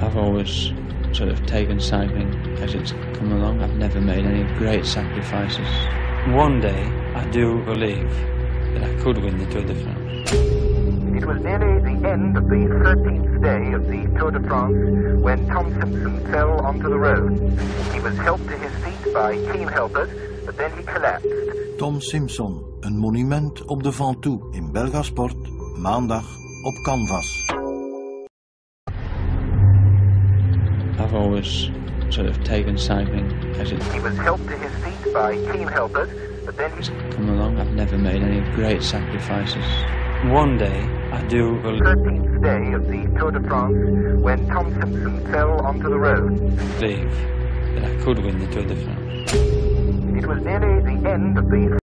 I've always sort of taken cycling as it's come along. I've never made any great sacrifices. One day, I do believe that I could win the Tour de France. It was nearly the end of the 13th day of the Tour de France when Tom Simpson fell onto the road. He was helped to his feet by team helpers, but then he collapsed. Tom Simpson, een monument op de Ventoux in Belga Sport, maandag op Canvas. I've always sort of taken cycling as it's He was helped to his feet by team helpers, but then he... come along. I've never made any great sacrifices. One day, I do believe 13th day of the Tour de France when Tom Simpson fell onto the road. that I could win the Tour de France. It was nearly the end of the